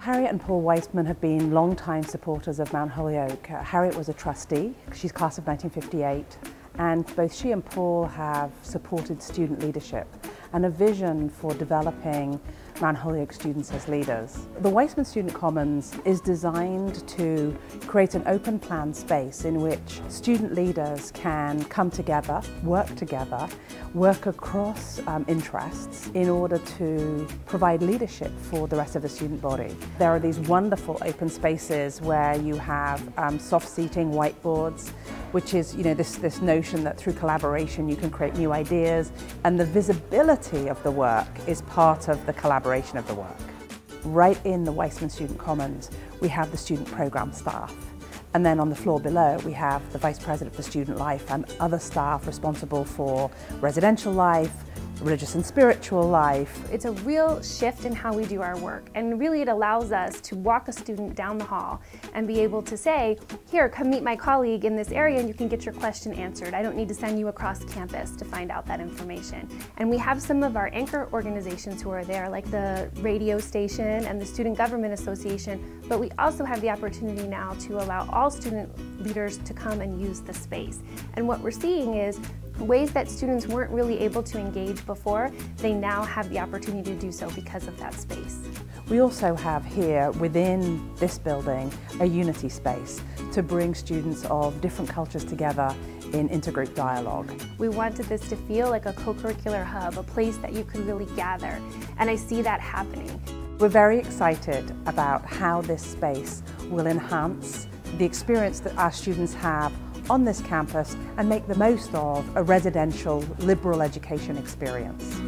Harriet and Paul Weissman have been long-time supporters of Mount Holyoke. Uh, Harriet was a trustee, she's class of 1958, and both she and Paul have supported student leadership and a vision for developing Mount Holyoke students as leaders. The Weissman Student Commons is designed to create an open plan space in which student leaders can come together, work together, work across um, interests in order to provide leadership for the rest of the student body. There are these wonderful open spaces where you have um, soft seating, whiteboards, which is you know this, this notion that through collaboration you can create new ideas and the visibility of the work is part of the collaboration of the work. Right in the Weissman Student Commons we have the student programme staff and then on the floor below we have the Vice President for Student Life and other staff responsible for residential life, religious and spiritual life. It's a real shift in how we do our work and really it allows us to walk a student down the hall and be able to say, here, come meet my colleague in this area and you can get your question answered. I don't need to send you across campus to find out that information. And we have some of our anchor organizations who are there, like the radio station and the Student Government Association, but we also have the opportunity now to allow all student leaders to come and use the space. And what we're seeing is ways that students weren't really able to engage before, they now have the opportunity to do so because of that space. We also have here within this building a unity space to bring students of different cultures together in intergroup dialogue. We wanted this to feel like a co-curricular hub, a place that you could really gather, and I see that happening. We're very excited about how this space will enhance the experience that our students have on this campus and make the most of a residential liberal education experience.